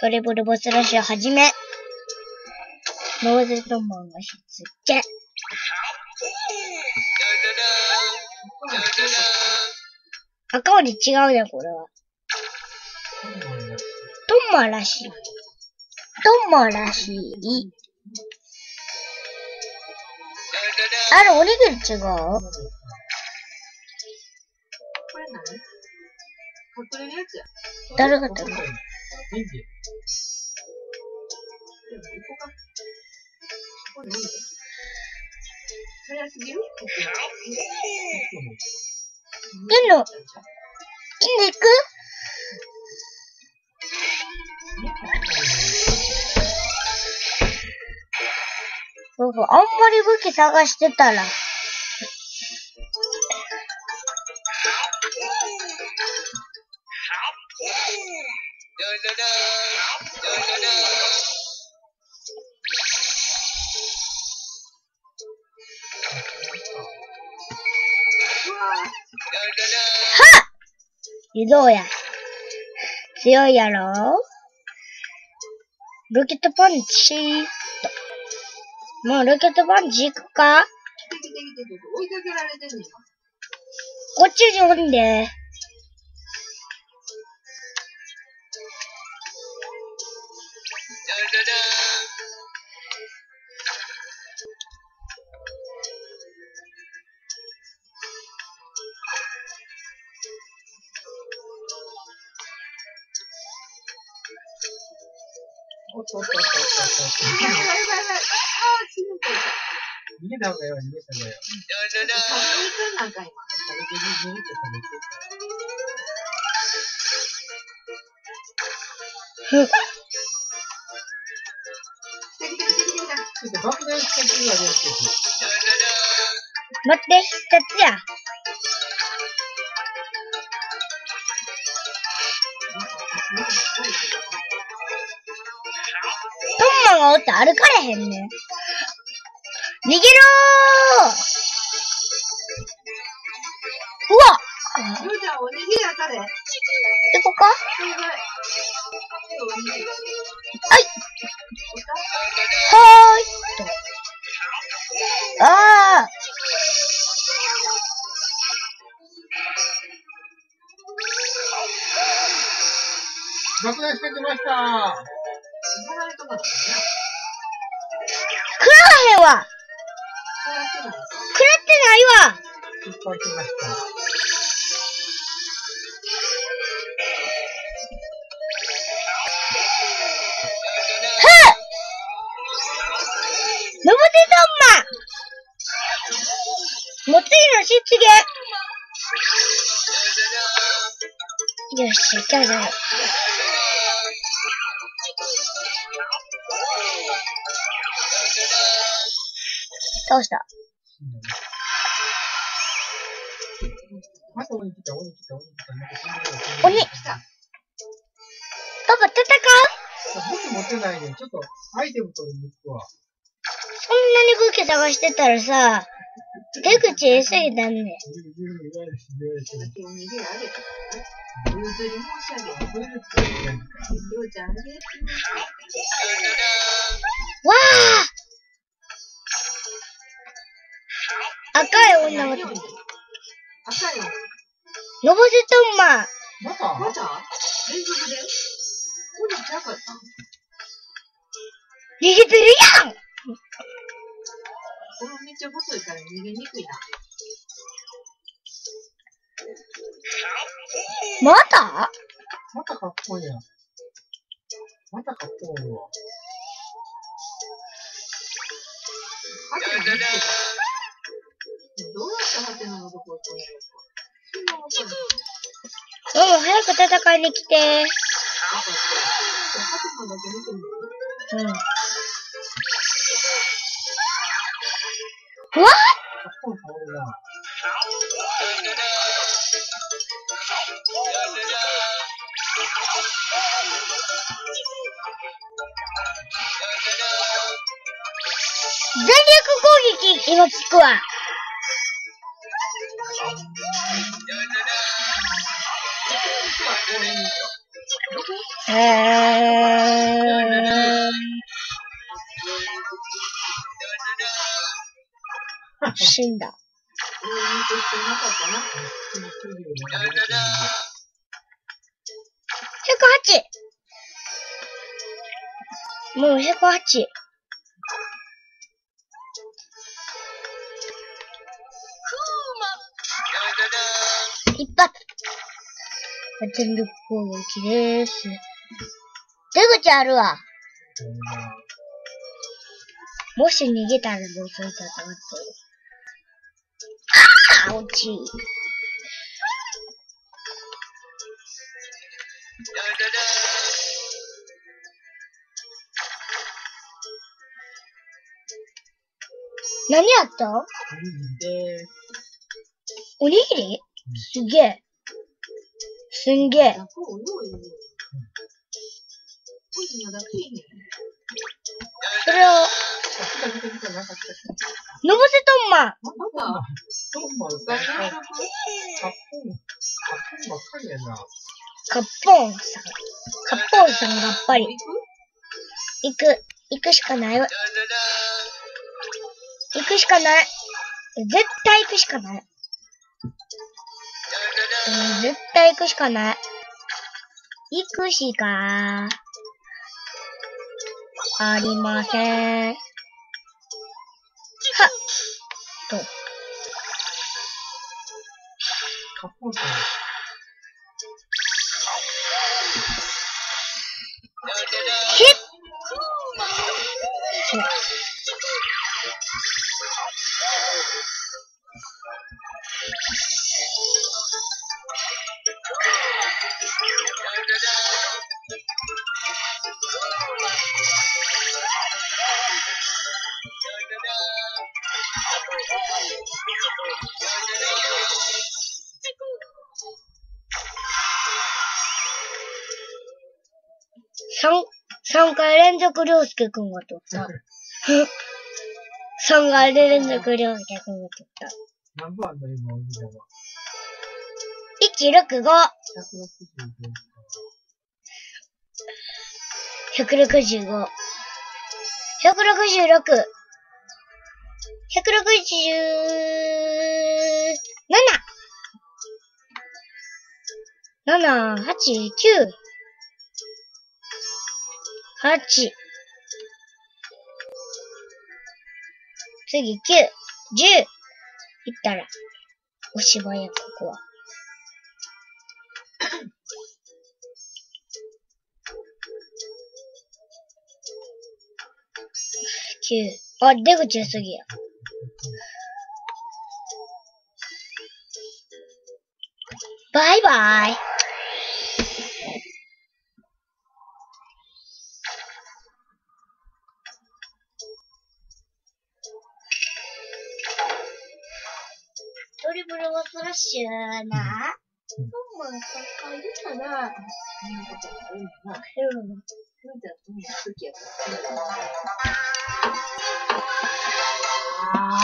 トリプルボスラッシュはじめ、ローゼトモンが出現。赤鬼違うね、これは。トンマらしい。トンマらしい。あれ、おにぎり違う？これ何？誰が食べる電気。でもここか。ここにいい早すぎるでの、筋肉僕、あん。まり武器探してたら。移動や。強いやろ？ロケットパンチと。もうロケットパンチ行くか？こっちにおんで。おっとっとっとっとっとやばいやばいやばい。ああ、死ぬ。逃げた方がよ、逃げた方がよ。食べに行かなあかん今。食べて逃げて食べて。来て来て来て来て来た。ちょってるわ、ですけど。待って、一つや。マがおって歩かれへんねん。逃げろーうわりょうちゃんおにぎりやったで。行こうか？はい。はーい。と。あー。爆弾仕掛けましたもらえとかだった食らへんわな。こうやってない。食らってないわ失敗しま。もう次の出現よし、行かない。倒した。また鬼来た、鬼来た、鬼。パパ戦う？持ってないで、ちょっとアイテム取りに行くわ。そんなに武器探してたらさ、出口えすぎたんねわあて。わあ赤い女が、何より赤いの。のぼせとんま。また？また？連続でこれちゃうかった逃げてるやんこの道細いから逃げにくいな。また？またかっこいいやん。またかっこいいわ。早く戦いに来て。うん。かっこいい顔だな。全力攻撃、今聞くわ。死んだ。108! もう108。一発。全力攻撃です。出口あるわ。もし逃げたらどうするかと思って。ああ落ち。何やった？で、おにぎり？すげえ。すんげえ。それを、のぼせとんま。カッポン、さん。カッポンさんやっぱり。行く。行くしかないわ。行くしかない。絶対行くしかない。絶対行くしかない。行くしか、ありません。はっ。と。三、三回連続りょうすけくんが取った。三回連続りょうすけくんが取った。何番だ今、おじさは。165。165。166。167。7、8、9。8、次9、10、いったら、おしまいや、ここは。9。あ、出口すぎや。バイバイ。ブルはフラッシュな。まあ、かいるから、そんなな。やから。あ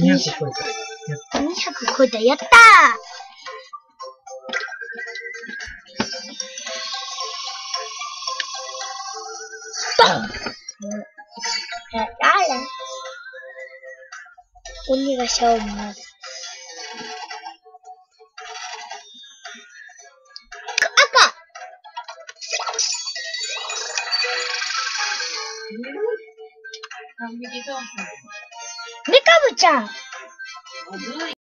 200超えた。ー200超えた。やったー鬼がシャオマス。赤完璧そう。メカブちゃんまずい。